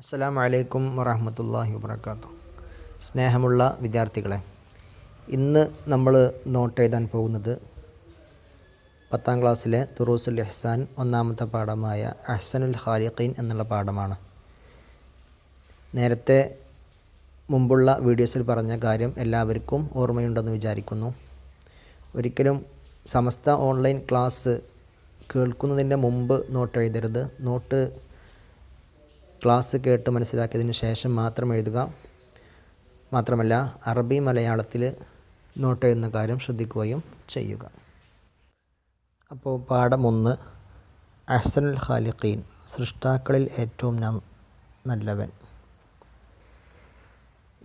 അസ്സലാമു വലൈക്കും വറഹമത്തല്ലാഹി വാത്തു സ്നേഹമുള്ള വിദ്യാർത്ഥികളെ ഇന്ന് നമ്മൾ നോട്ട് എഴുതാൻ പോകുന്നത് പത്താം ക്ലാസ്സിലെ തുറൂസുൽ എഹ്സാൻ ഒന്നാമത്തെ പാഠമായ അഹ്സനുൽ ഖാലിഖീൻ എന്നുള്ള പാഠമാണ്. നേരത്തെ മുമ്പുള്ള വീഡിയോസിൽ പറഞ്ഞ കാര്യം എല്ലാവർക്കും ഓർമ്മയുണ്ടെന്ന് വിചാരിക്കുന്നു. ഒരിക്കലും സമസ്ത ഓൺലൈൻ ക്ലാസ് കേൾക്കുന്നതിന്റെ മുമ്പ് നോട്ട് എഴുതരുത്. നോട്ട് ക്ലാസ് കേട്ട് മനസ്സിലാക്കിയതിന് ശേഷം മാത്രം എഴുതുക. മാത്രമല്ല അറബി മലയാളത്തിൽ നോട്ട് എഴുതുന്ന കാര്യം ശ്രദ്ധിക്കുകയും ചെയ്യുക. അപ്പോൾ പാഠം ഒന്ന് അഹ്സനുൽ ഖാലിഖീൻ സൃഷ്ടാക്കളിൽ ഏറ്റവും നല്ലവൻ.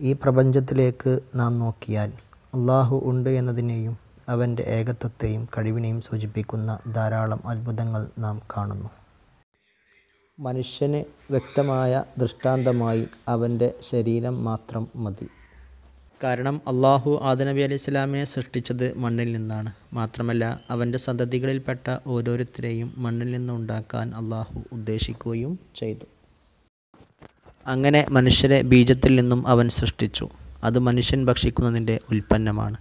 ഈ പ്രപഞ്ചത്തിലേക്ക് നാം നോക്കിയാൽ അള്ളാഹു ഉണ്ട് എന്നതിനെയും അവന്റെ ഏകത്വത്തെയും കഴിവിനെയും സൂചിപ്പിക്കുന്ന ധാരാളം അത്ഭുതങ്ങൾ നാം കാണുന്നു. മനുഷ്യന് വ്യക്തമായ ദൃഷ്ടാന്തമായി അവന്റെ ശരീരം മാത്രം മതി. കാരണം അള്ളാഹു ആദനബി അലൈഹി സ്വലാമിനെ സൃഷ്ടിച്ചത് മണ്ണിൽ നിന്നാണ്. മാത്രമല്ല അവന്റെ സന്തതികളിൽപ്പെട്ട ഓരോരുത്തരെയും മണ്ണിൽ നിന്നുണ്ടാക്കാൻ അള്ളാഹു ഉദ്ദേശിക്കുകയും ചെയ്തു. അങ്ങനെ മനുഷ്യരെ ബീജത്തിൽ നിന്നും അവൻ സൃഷ്ടിച്ചു. അത് മനുഷ്യൻ ഭക്ഷിക്കുന്നതിന്റെ ഉൽപ്പന്നമാണ്.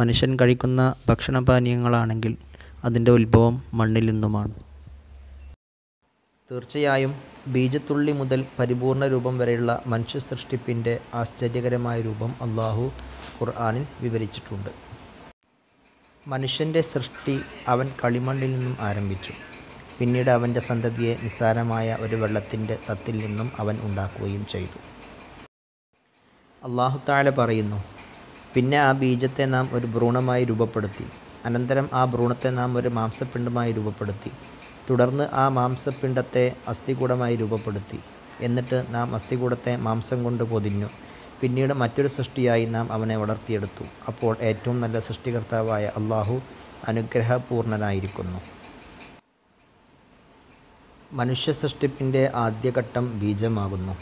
മനുഷ്യൻ കഴിക്കുന്ന ഭക്ഷണപാനീയങ്ങളാണെങ്കിൽ അതിന്റെ ഉത്ഭവം മണ്ണിൽ നിന്നുമാണ്. തീർച്ചയായും ബീജത്തുള്ളി മുതൽ പരിപൂർണ രൂപം വരെയുള്ള മനുഷ്യ സൃഷ്ടിപ്പിന്റെ ആശ്ചര്യകരമായ രൂപം അള്ളാഹു ഖുർആാനിൽ വിവരിച്ചിട്ടുണ്ട്. മനുഷ്യന്റെ സൃഷ്ടി അവൻ കളിമണ്ണിൽ നിന്നും ആരംഭിച്ചു. പിന്നീട് അവന്റെ സന്തതിയെ നിസ്സാരമായ ഒരു വെള്ളത്തിന്റെ സത്തിൽ നിന്നും അവൻ ഉണ്ടാക്കുകയും ചെയ്തു. അള്ളാഹു താഴെ പറയുന്നു പിന്നെ ആ ബീജത്തെ നാം ഒരു ഭ്രൂണമായി രൂപപ്പെടുത്തി. അനന്തരം ആ ഭ്രൂണത്തെ നാം ഒരു മാംസപിണ്ഡമായി രൂപപ്പെടുത്തി. തുടർന്ന് ആ മാംസപിണ്ഡത്തെ അസ്ഥികൂടമായി രൂപപ്പെടുത്തി. എന്നിട്ട് നാം അസ്ഥികൂടത്തെ മാംസം കൊണ്ട് പൊതിഞ്ഞു. പിന്നീട് മറ്റൊരു സൃഷ്ടിയായി നാം അവനെ വളർത്തിയെടുത്തു. അപ്പോൾ ഏറ്റവും നല്ല സൃഷ്ടികർത്താവായ അള്ളാഹു അനുഗ്രഹപൂർണനായിരിക്കുന്നു. മനുഷ്യ സൃഷ്ടിപ്പിന്റെ ആദ്യഘട്ടം ബീജമാകുന്നു.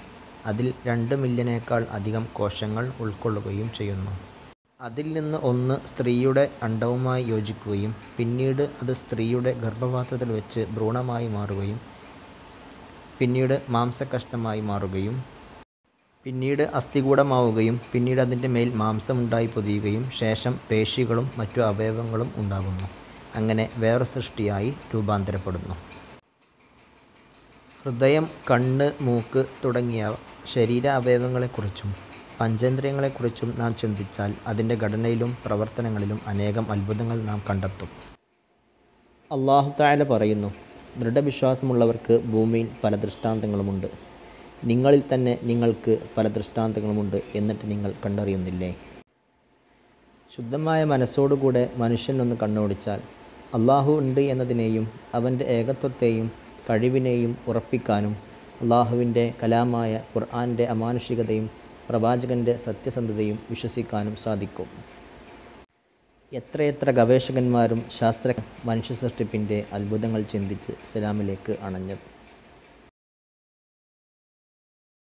അതിൽ രണ്ട് മില്യനേക്കാൾ അധികം കോശങ്ങൾ ഉൾക്കൊള്ളുകയും ചെയ്യുന്നു. അതിൽ നിന്ന് ഒന്ന് സ്ത്രീയുടെ അണ്ടവുമായി യോജിക്കുകയും പിന്നീട് അത് സ്ത്രീയുടെ ഗർഭപാത്രത്തിൽ വെച്ച് ഭ്രൂണമായി മാറുകയും പിന്നീട് മാംസകഷ്ണമായി മാറുകയും പിന്നീട് അസ്ഥികൂടമാവുകയും പിന്നീട് അതിന്റെ മേൽ മാംസമുണ്ടായി പൊതിയുകയും ശേഷം പേശികളും മറ്റു അവയവങ്ങളും ഉണ്ടാകുന്നു. അങ്ങനെ വേറെ സൃഷ്ടിയായി രൂപാന്തരപ്പെടുന്നു. ഹൃദയം കണ്ണ് മൂക്ക് തുടങ്ങിയ ശരീര അവയവങ്ങളെക്കുറിച്ചും പഞ്ചേന്ദ്രിയങ്ങളെക്കുറിച്ചും നാം ചിന്തിച്ചാൽ അതിന്റെ ഘടനയിലും പ്രവർത്തനങ്ങളിലും അനേകം അത്ഭുതങ്ങൾ നാം കണ്ടെത്തും. അള്ളാഹു താല പറയുന്നു ദൃഢവിശ്വാസമുള്ളവർക്ക് ഭൂമിയിൽ പല ദൃഷ്ടാന്തങ്ങളുമുണ്ട്. നിങ്ങളിൽ തന്നെ നിങ്ങൾക്ക് പല ദൃഷ്ടാന്തങ്ങളുമുണ്ട് എന്നിട്ട് നിങ്ങൾ കണ്ടറിയുന്നില്ലേ? ശുദ്ധമായ മനസ്സോടുകൂടെ മനുഷ്യൻ ഒന്ന് കണ്ണോടിച്ചാൽ അള്ളാഹു ഉണ്ട് എന്നതിനെയും അവന്റെ ഏകത്വത്തെയും കഴിവിനെയും ഉറപ്പിക്കാനും അള്ളാഹുവിന്റെ കലാമായ ഖുർആാന്റെ അമാനുഷികതയും പ്രവാചകന്റെ സത്യസന്ധതയും വിശ്വസിക്കാനും സാധിക്കും. എത്രയെത്ര ഗവേഷകന്മാരും ശാസ്ത്ര മനുഷ്യ സൃഷ്ടിപ്പിന്റെ അത്ഭുതങ്ങൾ ചിന്തിച്ച് ഇസ്ലാമിലേക്ക് അണഞ്ഞത്?